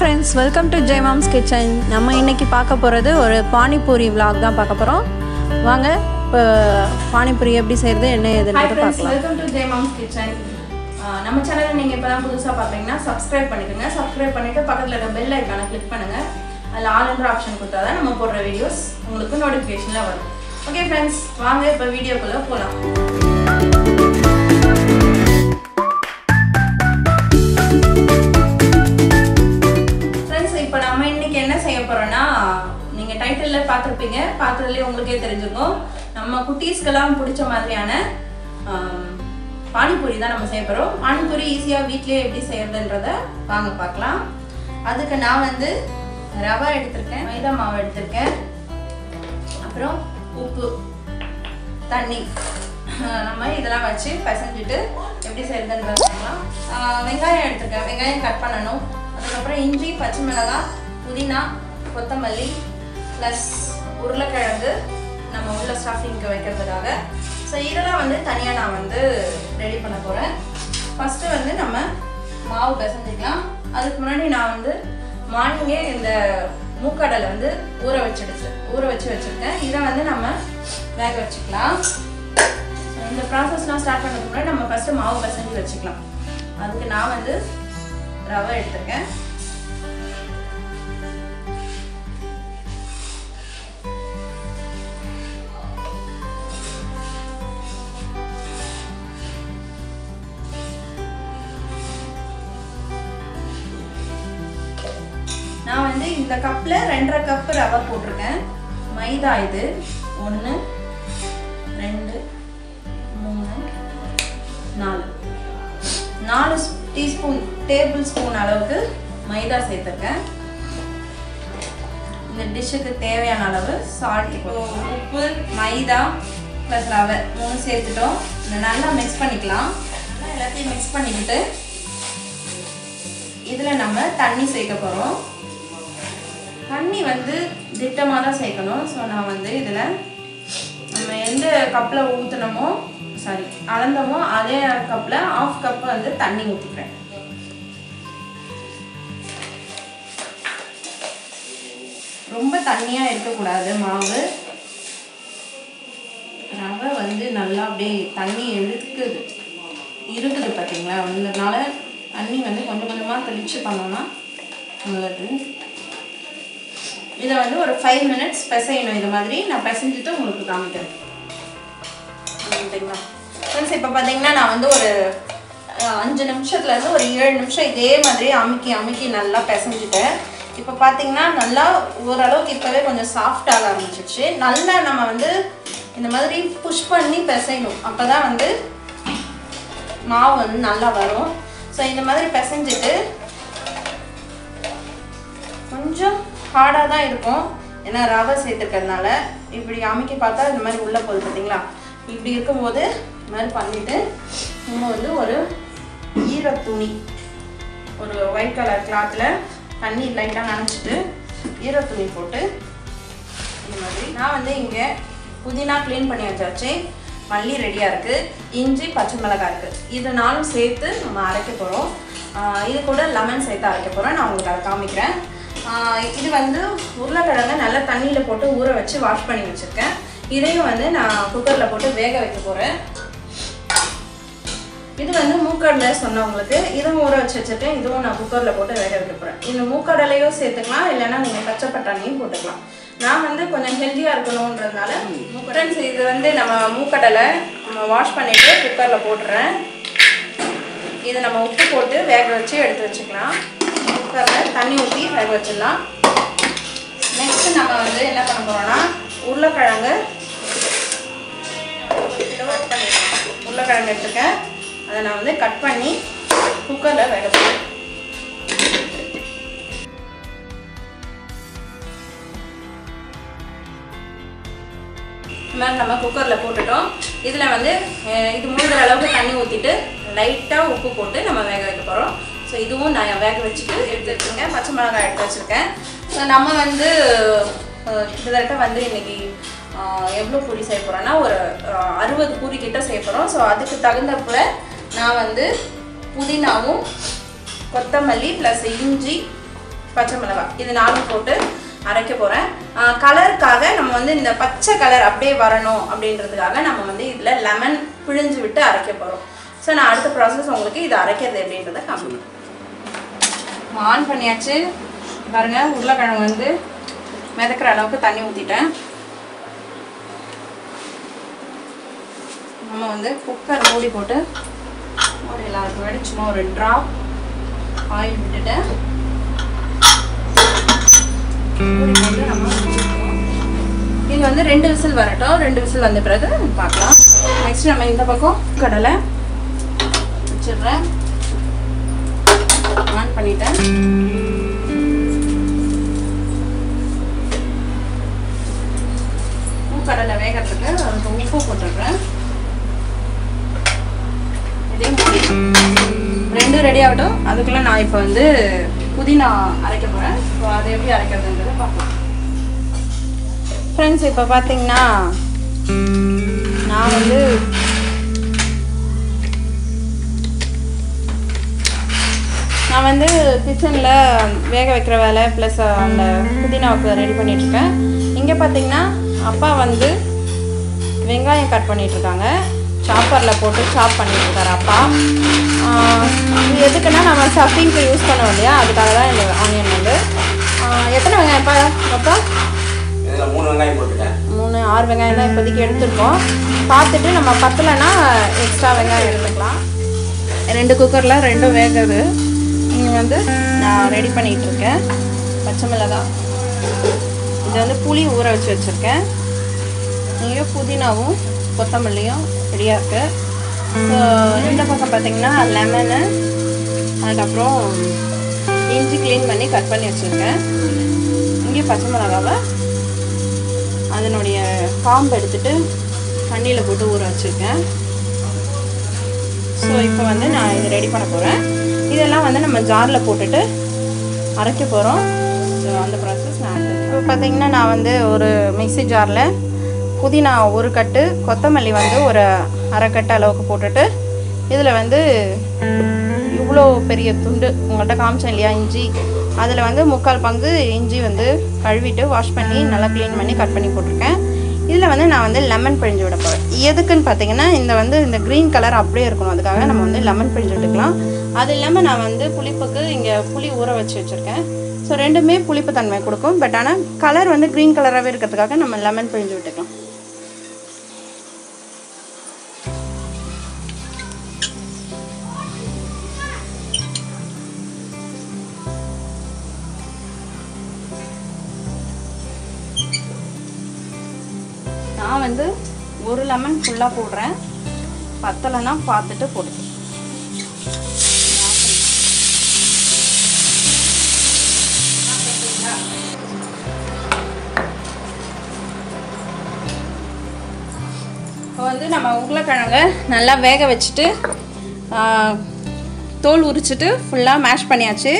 Friends welcome to ஜெயமாம்ஸ் kitchen நம்ம இன்னைக்கு பார்க்க போகிறது ஒரு பானிபூரி vlog தான் பார்க்க போகிறோம் வாங்க இப்போ பானிபூரி எப்படி செய்கிறது என்ன பார்க்கலாம். Welcome to Jai moms kitchen நம்ம சேனலை நீங்கள் இப்போ தான் புதுசாக பார்க்குறீங்கன்னா சப்ஸ்கிரைப் பண்ணிக்கோங்க. சப்ஸ்கிரைப் பண்ணிவிட்டு பக்கத்தில் இருக்க பெல் ஐக்கானை கிளிக் பண்ணுங்கள் அதில் ஆல்ன்ற ஆப்ஷன் கொடுத்தா தான் நம்ம போடுற வீடியோஸ் உங்களுக்கு நோட்டிஃபிகேஷனில் வரும். ஓகே ஃப்ரெண்ட்ஸ் வாங்க இப்போ வீடியோக்குள்ளே போகலாம் டைட்டில்ல பார்த்துருப்பீங்க. பார்த்ததுலேயே உங்களுக்கே தெரிஞ்சிருக்கும். நம்ம குட்டீஸ்க்கெல்லாம் பிடிச்ச மாதிரியான பானிபூரி தான் நம்ம செய்ய போகிறோம் பானிபூரி ஈஸியாக வீட்லேயே எப்படி செய்யறதுன்றத வாங்க பார்க்கலாம். அதுக்கு நான் வந்து ரவா எடுத்திருக்கேன் மைதா மாவு எடுத்திருக்கேன். அப்புறம் உப்பு தண்ணி. நம்ம இதெல்லாம் வச்சு பிசைஞ்சிட்டு எப்படி செய்யறதுன்றது பார்க்கலாம். வெங்காயம் எடுத்துருக்கேன். வெங்காயம் கட் பண்ணணும். அதுக்கப்புறம் இஞ்சி பச்சை மிளகாய் புதினா கொத்தமல்லி ப்ளஸ் உருளைக்கிழங்கு நம்ம உள்ள ஸ்டஃபிங்க்கு வைக்கிறதுக்காக. ஸோ இதெல்லாம் வந்து தனியாக நான் வந்து ரெடி பண்ண போகிறேன் ஃபஸ்ட்டு வந்து நம்ம மாவு பிசைஞ்சிக்கலாம். அதுக்கு முன்னாடி நான் வந்து மார்னிங்கே இந்த மூக்கடலை வந்து ஊற வச்சிடுச்சு. ஊற வச்சு வச்சுருக்கேன். இதை வந்து நம்ம வேக வச்சுக்கலாம். இந்த ப்ராசஸ்லாம் ஸ்டார்ட் பண்ணதுக்கு முன்னாடி நம்ம ஃபஸ்ட்டு மாவு பிசைஞ்சு வச்சுக்கலாம். அதுக்கு நான் வந்து ரவை எடுத்திருக்கேன். ரவை போட்டிருக்கேன். மைதா இது. ஒன்று ரெண்டு மூணு நாலு. நாலு டீஸ்பூன் டேபிள் ஸ்பூன் அளவுக்கு மைதா சேர்த்துருக்கேன். இந்த டிஷ்ஷுக்கு தேவையான அளவு சால்ட் இப்போ உப்பு மைதா ப்ளஸ் ரவை மூணு சேர்த்துட்டோம். இதை நல்லா மிக்ஸ் பண்ணிக்கலாம். எல்லாத்தையும் மிக்ஸ் பண்ணிக்கிட்டு இதில் நம்ம தண்ணி சேர்க்க போகிறோம் தண்ணி வந்து திட்டமாக தான் சேர்க்கணும். ஸோ நான் வந்து இதில் நம்ம எந்த கப்பில் ஊற்றுனமோ சாரி அளந்தமோ அதே கப்பில் ஆஃப் கப் வந்து தண்ணி ஊற்றிக்கிறேன் ரொம்ப தண்ணியாக இருக்கக்கூடாது மாவு. ரவை வந்து நல்லா அப்படியே தண்ணி இழுக்குது. இருக்குது பார்த்தீங்களா அதனால தண்ணி வந்து கொஞ்சம் கொஞ்சமாக தெளித்து பண்ணோம்னா நல்லது. இதை வந்து ஒரு ஃபைவ் மினிட்ஸ் பிசையணும். இது மாதிரி நான் பிசைஞ்சிட்டு உங்களுக்கு காமிக்கிறேன். சரிங்களா? ஃப்ரெண்ட்ஸ் இப்போ பார்த்தீங்கன்னா நான் வந்து ஒரு அஞ்சு நிமிஷத்துலேருந்து ஒரு ஏழு நிமிஷம் இதே மாதிரி அமுக்கி அமுக்கி நல்லா பிசைஞ்சிட்டேன். இப்போ பார்த்தீங்கன்னா நல்லா ஓரளவுக்கு இப்போவே கொஞ்சம் சாஃப்டாக ஆரம்பிச்சிச்சு நல்லா நம்ம வந்து இந்த மாதிரி புஷ் பண்ணி பிசையணும். அப்போ தான் வந்து மாவு வந்து நல்லா வரும். ஸோ இந்த மாதிரி பிசைஞ்சிட்டு கொஞ்சம் ஹார்டாக தான் இருக்கும். ஏன்னா ரவை சேர்த்துருக்கறதுனால இப்படி அமைக்க பார்த்தா இந்த மாதிரி உள்ளே போகுது பார்த்தீங்களா? இப்படி இருக்கும்போது இந்த மாதிரி பண்ணிவிட்டு நம்ம வந்து ஒரு ஈர துணி ஒரு ஒயிட் கலர் கிளாத்தில் தண்ணி லைட்டாக நனைச்சிட்டு ஈர துணி போட்டு இந்த மாதிரி நான் வந்து இங்கே புதினா க்ளீன் பண்ணி வச்சாச்சு. மல்லி ரெடியாக இருக்குது இஞ்சி பச்சை மிளகாய் இருக்குது இது நாலும் சேர்த்து நம்ம அரைக்க போகிறோம் இது கூட லெமன் சேர்த்து அரைக்க போகிறேன் நான் உங்களுக்கு அதை காமிக்கிறேன். இது வந்து உருளைக்கிழங்க நல்லா தண்ணியில் போட்டு ஊற வச்சு வாஷ் பண்ணி வச்சுருக்கேன். இதையும் வந்து நான் குக்கரில் போட்டு வேக வைக்க போகிறேன் இது வந்து மூக்கடலை சொன்னவங்களுக்கு இதுவும் ஊற வச்சு வச்சுருக்கேன். இதுவும் நான் குக்கரில் போட்டு வேக வைக்க போகிறேன் இந்த மூக்கடலையும் சேர்த்துக்கலாம். இல்லைன்னா நீங்கள் பச்சை பட்டாணியும் போட்டுக்கலாம். நான் வந்து கொஞ்சம் ஹெல்த்தியாக இருக்கணுன்றதுனால ஃப்ரெண்ட்ஸ் இது வந்து நம்ம மூக்கடலை நம்ம வாஷ் பண்ணிவிட்டு குக்கரில் போட்டுறேன். இதை நம்ம உப்பு போட்டு வேக வச்சு எடுத்து வச்சுக்கலாம். குக்கரில் தண்ணி ஊற்றி வேக வச்சிடலாம். நெக்ஸ்ட்டு நம்ம வந்து என்ன பண்ண போகிறோம்னா உருளைக்கிழங்கு உருளைக்கிழங்கு எடுத்துருக்கேன். அதை நான் வந்து கட் பண்ணி குக்கரில் வேக போகிறேன் மாதிரி நம்ம குக்கரில் போட்டுட்டோம். இதில் வந்து இது மூழ்கிற அளவுக்கு தண்ணி ஊற்றிட்டு லைட்டாக உப்பு போட்டு நம்ம வேக வைக்க போகிறோம் ஸோ இதுவும் நான் வேக வச்சுட்டு எடுத்து வச்சுருக்கேன் பச்சை மிளகாய் எடுத்து வச்சுருக்கேன். ஸோ நம்ம வந்து கிட்டத்தட்ட வந்து இன்றைக்கி எவ்வளோ பூரி செய்ய போகிறோன்னா ஒரு அறுபது பூரி கிட்ட செய்ய போகிறோம் ஸோ அதுக்கு தகுந்தப்ப நான் வந்து புதினாவும் கொத்தமல்லி ப்ளஸ் இஞ்சி பச்சை மிளகாய் இது நாலும் போட்டு அரைக்க போகிறேன் கலருக்காக நம்ம வந்து இந்த பச்சை கலர் அப்படியே வரணும் அப்படின்றதுக்காக நம்ம வந்து இதில் லெமன் பிழிஞ்சு விட்டு அரைக்க போகிறோம் ஸோ நான் அடுத்த ப்ராசஸ் உங்களுக்கு இது அரைக்கிறது அப்படின்றத காமிக்கிறேன். ஆன் பண்ணியாச்சு. பாருங்க உருளைக்கிழங்கு வந்து மிதக்கிற அளவுக்கு தண்ணி ஊற்றிட்டேன் நம்ம வந்து குக்கர் மூடி போட்டு ஒரு எல்லாருக்கும் வேடி சும்மா ஒரு ட்ராப் ஆயில் விட்டுட்டேன் நம்ம இது வந்து ரெண்டு விசில் வரட்டும். ரெண்டு விசில் வந்த பிறகு பார்க்கலாம். நெக்ஸ்ட் நம்ம இந்த பக்கம் கடலை வச்சிடுறேன். பண்ணிட்டேன். கடலை வேகிறதுக்கு அதுக்கு உப்பு போட்டுடுறேன். இதே ரெண்டும் ரெடி ஆகட்டும். அதுக்குள்ள நான் இப்போ வந்து புதினா அரைக்க போகிறேன் ஸோ அதை எப்படி அரைக்கிறதுன்றதை பார்ப்போம். ஃப்ரெண்ட்ஸ் இப்போ பார்த்தீங்கன்னா நான் வந்து வந்து கிச்சனில் வேக வைக்கிற வேலை ப்ளஸ் அந்த புதினாவுக்கு ரெடி பண்ணிகிட்ருக்கேன் இங்கே பார்த்தீங்கன்னா அப்பா வந்து வெங்காயம் கட் பண்ணிகிட்ருக்காங்க சாப்பரில் போட்டு சாப் பண்ணிட்டுருக்காரு அப்பா. இது எதுக்குன்னா நம்ம ஸ்டஃபிங்க்கு யூஸ் பண்ணுவோம் இல்லையா? அதுக்காக தான் இந்த ஆனியன் வந்து. எத்தனை வெங்காயம் அப்பா? இதில் மூணு வெங்காயம் போட்டுட்டேன் மூணு ஆறு வெங்காயம் தான் இப்போதைக்கு எடுத்துருக்கோம். பார்த்துட்டு நம்ம பத்தலைன்னா எக்ஸ்ட்ரா வெங்காயம் எடுத்துக்கலாம். ரெண்டு குக்கரில் ரெண்டும் வேகுது. இங்கே வந்து நான் ரெடி பண்ணிகிட்டு இருக்கேன் பச்சை மிளகாய். இது வந்து புளி ஊற வச்சு வச்சுருக்கேன். இங்கே புதினாவும் கொத்தமல்லியும் ரெடியாக இருக்குது இந்த பக்கம் பார்த்தீங்கன்னா லெமனு அதுக்கப்புறம் இஞ்சி க்ளீன் பண்ணி கட் பண்ணி வச்சுருக்கேன். இங்கே பச்சை மிளகாவை அதனுடைய காம்பு எடுத்துட்டு தண்ணியில் போட்டு ஊற வச்சுருக்கேன். ஸோ இப்போ வந்து நான் இது ரெடி பண்ண போகிறேன் இதெல்லாம் வந்து நம்ம ஜாரில் போட்டுட்டு அரைக்க போகிறோம் ஸோ அந்த ப்ராசஸ் நான் இப்போ பார்த்தீங்கன்னா நான் வந்து ஒரு மிக்ஸி ஜாரில் புதினா ஒரு கட்டு கொத்தமல்லி வந்து ஒரு அரைக்கட்டு அளவுக்கு போட்டுட்டு இதில் வந்து இவ்வளோ பெரிய துண்டு உங்கள்கிட்ட காமிச்சேன் இல்லையா இஞ்சி. அதில் வந்து முக்கால் பங்கு இஞ்சி வந்து கழுவிட்டு வாஷ் பண்ணி நல்லா க்ளீன் பண்ணி கட் பண்ணி போட்டிருக்கேன். இதில் வந்து நான் வந்து லெமன் பிழிஞ்சு விட போகிறேன் எதுக்குன்னு பார்த்தீங்கன்னா இந்த வந்து இந்த க்ரீன் கலர் அப்படியே இருக்கணும். அதுக்காக நம்ம வந்து லெமன் பிழிஞ்சு விட்டுக்கலாம் அது இல்லாமல் நான் வந்து புளிப்புக்கு இங்கே புளி ஊற வச்சு வச்சுருக்கேன். ஸோ ரெண்டுமே புளிப்பு தன்மை கொடுக்கும். பட் ஆனால் கலர் வந்து க்ரீன் கலராகவே இருக்கிறதுக்காக நம்ம லெமன் பிழிஞ்சு விட்டுக்கலாம். வந்து ஒரு லெமன் ஃபுல்லாக போடுறேன். பத்தலைன்னா பார்த்துட்டு போடுறேன் இப்போ வந்து நம்ம உருளைக்கிழங்க நல்லா வேக வச்சுட்டு தோல் உரிச்சிட்டு ஃபுல்லாக மேஷ் பண்ணியாச்சு.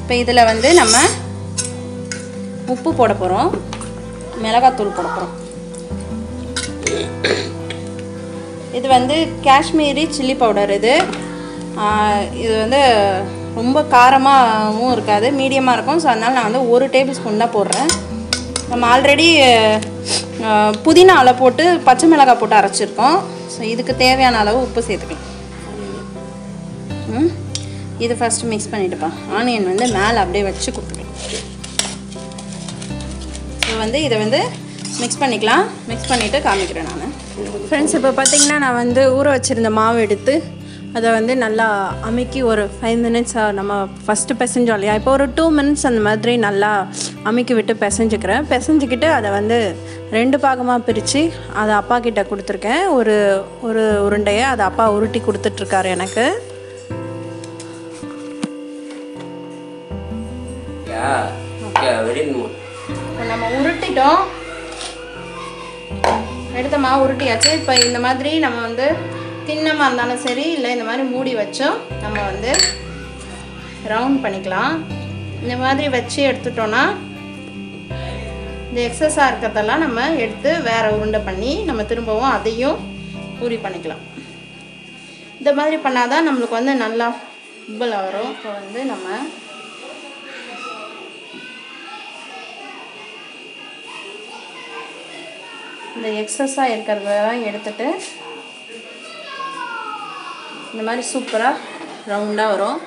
இப்போ இதில் வந்து நம்ம உப்பு போட போகிறோம் மிளகாத்தூள் போட போகிறோம் இது வந்து காஷ்மீரி சில்லி பவுடர் இது. இது வந்து ரொம்ப காரமாகவும் இருக்காது மீடியமாக இருக்கும். ஸோ அதனால் நான் வந்து ஒரு டேபிள் ஸ்பூன் தான் போடுறேன். நம்ம ஆல்ரெடி புதினாவில் போட்டு பச்சை மிளகாய் போட்டு அரைச்சிருக்கோம். ஸோ இதுக்கு தேவையான அளவு உப்பு சேர்த்துக்கலாம். இது ஃபஸ்ட்டு மிக்ஸ் பண்ணிவிட்டுப்பா ஆனியன் வந்து மேலே அப்படியே வச்சு கொடுத்துக்கலாம். ஸோ வந்து இதை வந்து மிக்ஸ் பண்ணிக்கலாம். மிக்ஸ் பண்ணிவிட்டு காமிக்கிறேன் நான். ஃப்ரெண்ட்ஸ் இப்போ பார்த்தீங்கன்னா நான் வந்து ஊற வச்சுருந்த மாவு எடுத்து அதை வந்து நல்லா அமுக்கி ஒரு ஃபைவ் மினிட்ஸ் நம்ம ஃபஸ்ட்டு பிசைஞ்சோம் இல்லையா? இப்போ ஒரு டூ மினிட்ஸ் அந்த மாதிரி நல்லா அமுக்கி விட்டு பிசைஞ்சுக்கிறேன். பிசைஞ்சிக்கிட்டு அதை வந்து ரெண்டு பாகமாக பிரித்து அதை அப்பா கிட்ட கொடுத்துருக்கேன். ஒரு ஒரு உருண்டையை அதை அப்பா உருட்டி கொடுத்துட்ருக்காரு எனக்கு. நம்ம உருட்டிட்டோம். எடுத்த மாவு உருட்டியாச்சு. இப்போ இந்த மாதிரி நம்ம வந்து தின்னமாக இருந்தாலும் சரி இல்லை இந்த மாதிரி மூடி வச்சோம் நம்ம வந்து ரவுண்ட் பண்ணிக்கலாம். இந்த மாதிரி வச்சு எடுத்துட்டோன்னா இந்த எக்ஸஸாக இருக்கிறதெல்லாம் நம்ம எடுத்து வேறு உருண்டை பண்ணி நம்ம திரும்பவும் அதையும் பூரி பண்ணிக்கலாம். இந்த மாதிரி பண்ணாதான் நம்மளுக்கு வந்து நல்லா உப்பலாக வரும். இப்போ வந்து நம்ம இந்த எக்ஸஸாக இருக்கிறதெல்லாம் எடுத்துட்டு இந்த மாதிரி சூப்பராக ரவுண்டாக வரும்.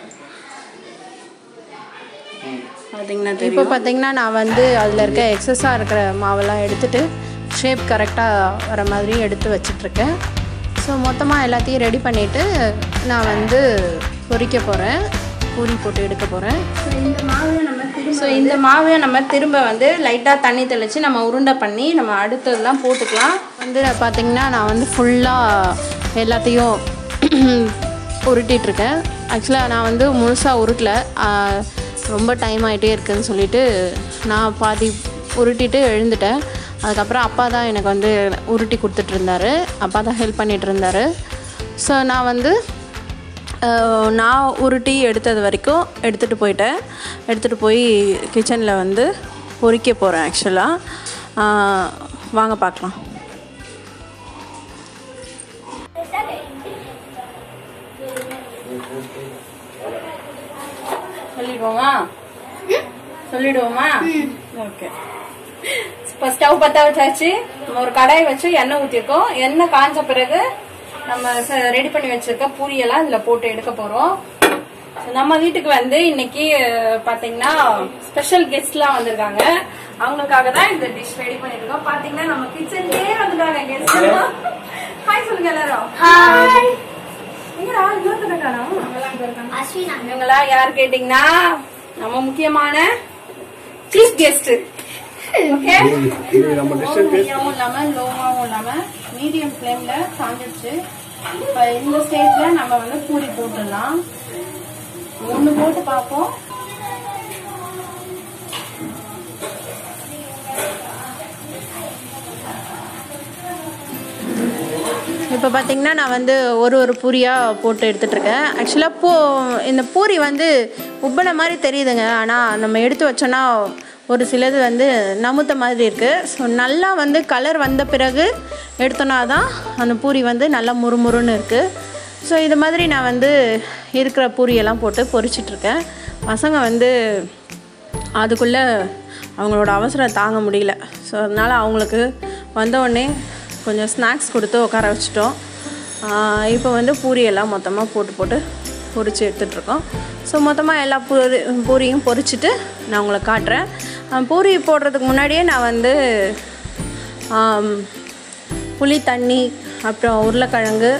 பார்த்தீங்கன்னா இப்போ பார்த்தீங்கன்னா நான் வந்து அதில் இருக்க எக்ஸஸாக இருக்கிற மாவெல்லாம் எடுத்துட்டு ஷேப் கரெக்டாக வர மாதிரி எடுத்து வச்சிட்ருக்கேன் ஸோ மொத்தமாக எல்லாத்தையும் ரெடி பண்ணிவிட்டு நான் வந்து பொறிக்க போகிறேன் பூரி போட்டு எடுக்க போகிறேன் இந்த மாவை நம்ம ஸோ இந்த மாவை நம்ம திரும்ப வந்து லைட்டாக தண்ணி தெளித்து நம்ம உருண்டை பண்ணி நம்ம அடுத்ததெல்லாம் போட்டுக்கலாம். வந்து பார்த்தீங்கன்னா நான் வந்து ஃபுல்லாக எல்லாத்தையும் உருட்டிகிட்ருக்கேன் ஆக்சுவலாக நான் வந்து முழுசாக உருட்டல. ரொம்ப டைம் ஆகிட்டே இருக்குன்னு சொல்லிட்டு நான் பாதி உருட்டிட்டு எழுந்துட்டேன். அதுக்கப்புறம் அப்பா தான் எனக்கு வந்து உருட்டி கொடுத்துட்டு இருந்தாரு. அப்பா தான் ஹெல்ப் பண்ணிட்டு இருந்தாரு. ஸோ நான் வந்து நான் உருட்டி எடுத்தது வரைக்கும் எடுத்துகிட்டு போயிட்டேன். எடுத்துகிட்டு போய் கிச்சனில் வந்து பொரிக்க போகிறேன் ஆக்சுவலாக வாங்க பார்க்கலாம். சொல்லிடுவோமா? சொல்லிடுவோமா? ஓகே. இப்போ ஸ்டவ் பற்ற வச்சாச்சு. ஒரு கடாய் வச்சு எண்ணெய் ஊற்றிருக்கோம் எண்ணெய் காஞ்ச பிறகு நம்ம ரெடி பண்ணி வச்சிருக்க பூரியெல்லாம் இதில் போட்டு எடுக்க போகிறோம் நம்ம வீட்டுக்கு வந்து இன்னைக்கு பாத்தீங்கன்னா ஸ்பெஷல் கெஸ்ட்லாம் வந்திருக்காங்க. அவங்களுக்காக தான் இந்த டிஷ் ரெடி பண்ணிருக்கோம். பாத்தீங்கன்னா நம்ம கிச்சன்லயே வந்துட்டாங்க கெஸ்ட் ஹாய் சொல்லுங்க எல்லாரும். ஹாய் இவங்களா? யார் கேட்டீங்கன்னா நம்ம முக்கியமான சீஃப் கெஸ்ட் ஓகே இல்லாம லோவாவும் இல்லாம. மீடியம் ஃப்ளேம்ல காஞ்சிடுச்சு இப்ப இந்த ஸ்டேஜ்ல நம்ம வந்து பூரி போட்டுடலாம். ஒண்ணு போட்டு பார்ப்போம். இப்போ பார்த்தீங்கன்னா நான் வந்து ஒரு ஒரு பூரியாக போட்டு எடுத்துட்ருக்கேன் ஆக்சுவலாக பூ இந்த பூரி வந்து உப்பனை மாதிரி தெரியுதுங்க. ஆனால் நம்ம எடுத்து வச்சோன்னா ஒரு சிலது வந்து நமுத்த மாதிரி இருக்குது ஸோ நல்லா வந்து கலர் வந்த பிறகு எடுத்தோன்னா தான் அந்த பூரி வந்து நல்லா முறுமுறுன்னு இருக்குது ஸோ இது மாதிரி நான் வந்து இருக்கிற பூரியெல்லாம் போட்டு பொறிச்சிட்ருக்கேன் பசங்க வந்து அதுக்குள்ளே அவங்களோட அவசரம் தாங்க முடியல. ஸோ அதனால் அவங்களுக்கு வந்தவுடனே கொஞ்சம் ஸ்நாக்ஸ் கொடுத்து உட்கார வச்சுட்டோம். இப்போ வந்து பூரியெல்லாம் மொத்தமாக போட்டு போட்டு பொறிச்சு எடுத்துகிட்ருக்கோம் ஸோ மொத்தமாக எல்லா பூரி பூரியும் பொரிச்சிட்டு நான் உங்களை காட்டுறேன். பூரி போடுறதுக்கு முன்னாடியே நான் வந்து புளி தண்ணி அப்புறம் உருளைக்கிழங்கு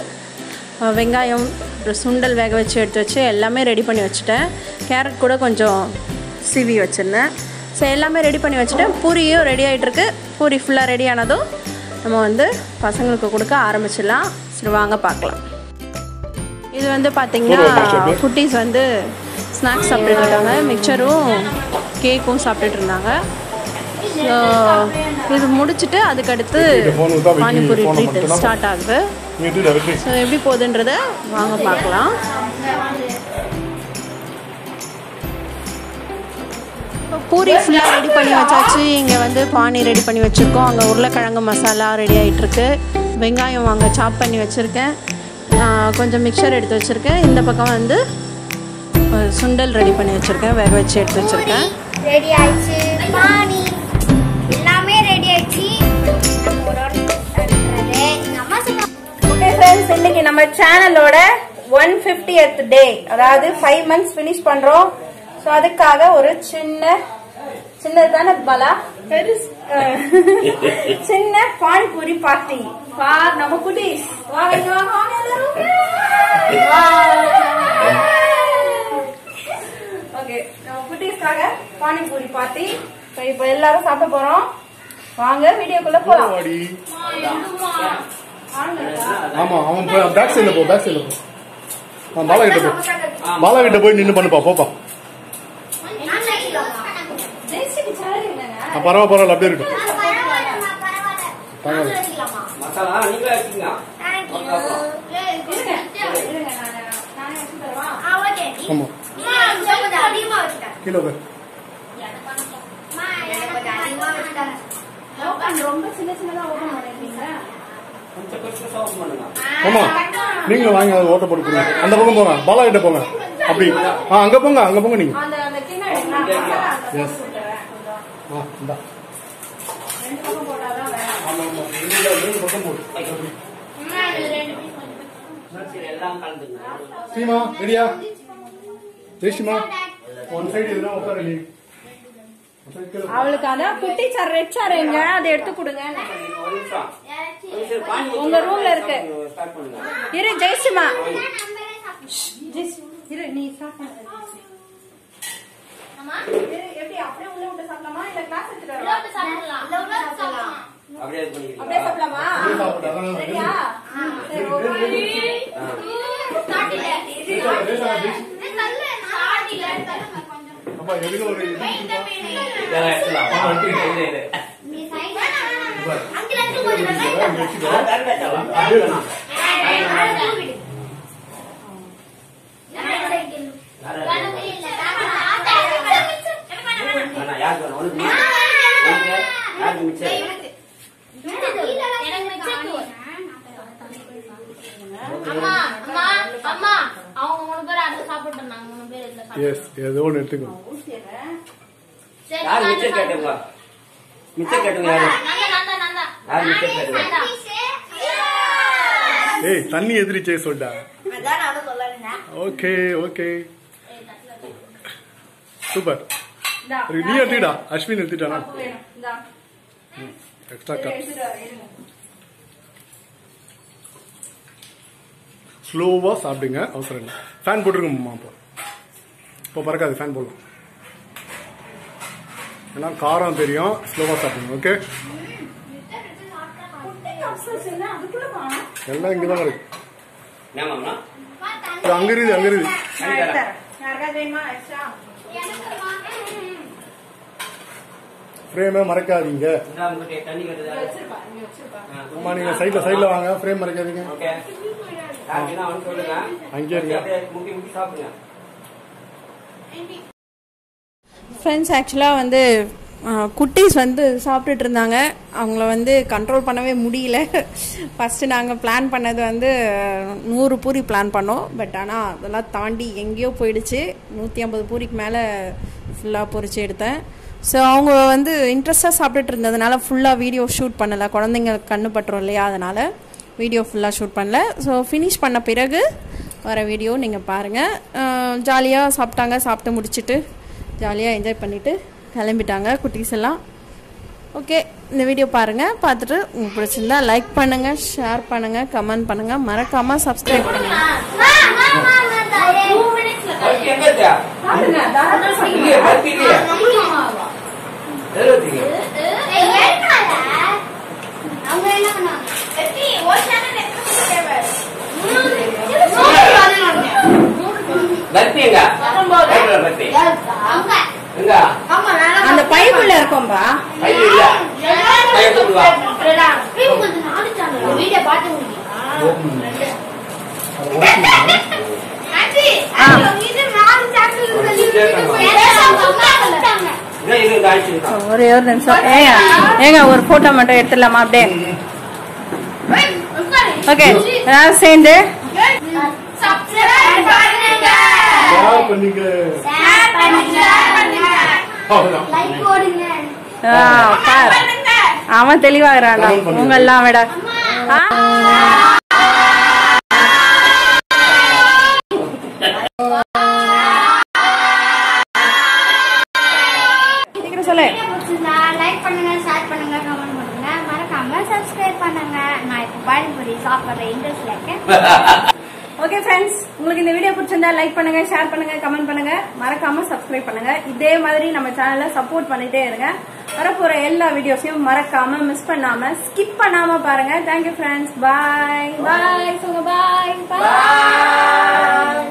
வெங்காயம் அப்புறம் சுண்டல் வேக வச்சு எடுத்து வச்சு எல்லாமே ரெடி பண்ணி வச்சுட்டேன். கேரட் கூட கொஞ்சம் சீவி வச்சுருந்தேன். ஸோ எல்லாமே ரெடி பண்ணி வச்சுட்டேன். பூரியும் ரெடி ஆகிட்டுருக்கு பூரி ஃபுல்லாக ரெடி ஆனதும் நம்ம வந்து பசங்களுக்கு கொடுக்க ஆரம்பிச்சிடலாம். சரி வாங்க பார்க்கலாம். இது வந்து பார்த்திங்கன்னா குட்டீஸ் வந்து ஸ்நாக்ஸ் சாப்பிட்டுட்டு இருக்காங்க. மிக்சரும் கேக்கும் சாப்பிட்டுட்டு இருந்தாங்க. ஸோ இது முடிச்சுட்டு அதுக்கடுத்து பானிபூரி ட்ரீட் ஸ்டார்ட் ஆகுது. ஸோ எப்படி போகுதுன்றத வாங்க பார்க்கலாம். பூரி ஃபுல்லாக ரெடி பண்ணி வச்சாச்சு. இங்கே வந்து பானி ரெடி பண்ணி வச்சுருக்கோம். அங்கே உருளைக்கிழங்கு மசாலா ரெடி ஆகிட்டுருக்கு வெங்காயம் அங்கே சாப் பண்ணி வச்சுருக்கேன். கொஞ்சம் மிக்சர் எடுத்து வச்சுருக்கேன். இந்த பக்கம் வந்து சுண்டல் ரெடி பண்ணி வச்சுருக்கேன். வேக வச்சு எடுத்து வச்சுருக்கேன். ரெடி ஆயிடுச்சு. பானி எல்லாமே ரெடி ஆயிடுச்சு. இன்னைக்கு நம்ம சேனலோட ஒன் ஃபிஃப்டியத் டே அதாவது ஃபைவ் மந்த்ஸ் ஃபினிஷ் பண்றோம். ஸோ அதுக்காக ஒரு சின்ன சின்னது தானே பலா சின்ன பானிபூரி பார்ட்டி பா நம்ம குட்டீஸ் வாங்க வாங்க எல்லாரும் ஓகே நம்ம குட்டீஸ்க்காக பானிபூரி பார்ட்டி ஸோ இப்போ எல்லாரும் சாப்பிட போறோம். வாங்க வீடியோக்குள்ள போலாம். ஆமா அவன் பேக் சைடுல போ பேக் சைடுல போ. பாலா கிட்ட போ. பாலா கிட்ட போய் நின்னு பண்ணுப்பா போப்பா. பரவாயில்ல பரவாயில்ல அப்படியே இருக்கு. மசாலா நீங்களே கீழே உட்காரு. ரொம்ப சின்ன சின்னதா ஓபன் பண்ணிருக்கீங்க கொஞ்சம் கொஞ்சம் சோகம் பண்ணுங்க ஆமா. நீங்களும் வாங்கி அதை ஓட்ட போட்டு அந்த பக்கம் போங்க. பாலா கிட்ட போங்க. அப்படி. ஆ அங்க போங்க அங்க போங்க நீங்க. ரெண்டு பக்கம் போடு. சீமா ரெடியா? ஜெய்ஷிமா ஒன் சைடு எதுனா உட்கார நீ. அவளுக்கு அதான் குட்டி சார் ரெட் சார் எங்க? அதை எடுத்து கொடுங்க. உங்க ரூம்ல இருக்கு. இரு ஜெயசுமா. இரு நீ எப்படி அப்படியே உள்ள விட்டு சாப்பிடலாமா? இல்ல கிளாஸ் எடுத்துட்டு உள்ள அப்படியே இது பண்ணிக்கிறீங்களா அப்படியே சாப்பிடலாமா சரியா சரி ஓகே வேணாம். உனக்கு? யாருக்கு மிச்சம்? எனக்கு மிச்சம் தூ. அம்மா அம்மா அம்மா அவங்க மூணு பேர் அதை சாப்பிட்டு நாங்க மூணு பேர் இதுல சாப்பிட்டோம். எஸ் ஏதோ ஒன்று எடுத்துக்கோ. யார் மிச்சம் சாப்பிட்டேன். கேட்டுங்க? மிச்சம் கேட்டுங்க யாரு? மிச்சம் கேட்டுங்க. ஏய் தண்ணி எதிரிச்சே சொல்டா. ஓகே ஓகே சூப்பர் நீ எடுத்துடா அஸ்வின் எடுத்துட்டானா? எக்ஸ்ட்ரா கப் எடுத்துட்டு வா, இருங்க. ஸ்லோவா சாப்பிடுங்க அவசரம் இல்லை. ஃபேன் போட்டுருங்கம்மா அப்போ. இப்போ பறக்காது ஃபேன் போடலாம். ஏன்னா காரம் தெரியும் ஸ்லோவா சாப்பிடுங்க ஓகே? எல்லாம் இங்கே தான் இருக்கு. அங்க இருக்குது அங்க இருக்குது ஃப்ரேமே மறக்காதீங்க. அம்மா நீங்க சைட்ல சைட்ல வாங்க ஃப்ரேம் மறக்காதீங்க. அவன் சொல்லுங்க. முக்கி முக்கி சாப்பிடுங்க. ஃப்ரெண்ட்ஸ் ஆக்சுவலாக வந்து குட்டீஸ் வந்து சாப்பிட்டுட்டு இருந்தாங்க. அவங்கள வந்து கண்ட்ரோல் பண்ணவே முடியல. ஃபஸ்ட்டு நாங்கள் பிளான் பண்ணது வந்து நூறு பூரி பிளான் பண்ணோம். பட் ஆனால் அதெல்லாம் தாண்டி எங்கேயோ போயிடுச்சு. நூற்றி ஐம்பது பூரிக்கு மேலே ஃபுல்லாக பொரிச்சு எடுத்தேன். ஸோ அவங்க வந்து இன்ட்ரெஸ்டாக சாப்பிட்டுட்டு இருந்ததுனால ஃபுல்லாக வீடியோ ஷூட் பண்ணலை. குழந்தைங்க கண்ணு பட்டுரும் இல்லையா அதனால். வீடியோ ஃபுல்லாக ஷூட் பண்ணல. ஸோ ஃபினிஷ் பண்ண பிறகு வர வீடியோ நீங்கள் பாருங்கள் ஜாலியாக சாப்பிட்டாங்க. சாப்பிட்டு முடிச்சிட்டு ஜாலியாக என்ஜாய் பண்ணிவிட்டு கிளம்பிட்டாங்க குட்டீஸ் எல்லாம். ஓகே இந்த வீடியோ பாருங்கள் பார்த்துட்டு உங்களுக்கு பிடிச்சிருந்தா லைக் பண்ணுங்கள் ஷேர் பண்ணுங்கள் கமெண்ட் பண்ணுங்கள் மறக்காமல் சப்ஸ்கிரைப் பண்ணுங்கள் Two minutes ல பருத்தி எங்க இருக்கா சாப்பிடுங்க தாராளமா சாப்பிடுங்க. இல்லையே பருத்தி இல்லையே எதுல வச்சீங்க ஏய், ஏறினால? அவங்க என்ன பண்ணாங்க? எத்தி, ஒரு channel எத்தனை மணிக்கு தேவை? மூணு. மூணு பதினொன்னு. மூணு பதினொன்னு. பருத்தி எங்க பத்தொன்பது. எதுல பருத்தி அங்க. எங்க ஆமா, நானா அந்த பைப்புள்ள இருக்கோம்பா கை இல்ல கை கொண்டு வா இப்ப கொஞ்சம் நாலு channel. வீடியோ பார்த்து முடியுமா? ஆண்டி, ஆண்டி, உங்க வீட்டுல நாலு channel இருக்கு. பேசாம அம்மா வந்துட்டாங்க. இன்னும் இது காய்ச்சிருக்கா ஒரே ஒரு நிமிஷம். ஏங்க ஏங்க ஒரு ஃபோட்டோ மட்டும் எடுத்துடலாமா அப்படியே. ஓகே எல்லாரும் சேர்ந்து ஷேர் பண்ணிக்க. Share பண்ணுங்க. Like போடுங்க. பண்ணுங்க. அவன் தெளிவாகிறான்டா Comment பண்ணுங்க. உங்க எல்லாம் விட. சொல்லு. லைக் பண்ணுங்க ஷேர் பண்ணுங்க கமெண்ட் பண்ணுங்க. மறக்காம சப்ஸ்கிரைப் பண்ணுங்க. நான் இப்போ பானிபூரி சாப்பிட்ற இன்ட்ரெஸ்ட்ல இருக்கேன் ஓகே ஃப்ரெண்ட்ஸ் உங்களுக்கு இந்த வீடியோ பிடிச்சிருந்தா லைக் பண்ணுங்க ஷேர் பண்ணுங்க கமெண்ட் பண்ணுங்க. மறக்காம சப்ஸ்கிரைப் பண்ணுங்க. இதே மாதிரி நம்ம சேனலை சப்போர்ட் பண்ணிட்டே இருங்க. வரப்போற எல்லா வீடியோஸையும் மறக்காம மிஸ் பண்ணாம ஸ்கிப் பண்ணாம பாருங்க. தேங்க்யூ ஃப்ரெண்ட்ஸ் பாய் பாய் சொல்லுங்க பாய் பாய்